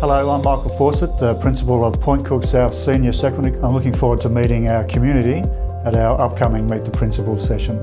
Hello, I'm Michael Fawcett, the Principal of Point Cook South Senior Secondary. I'm looking forward to meeting our community at our upcoming Meet the Principals session.